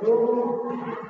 Como?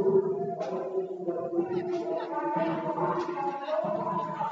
Hãy subscribe cho kênh Ghiền Mì Gõ Để không bỏ lỡ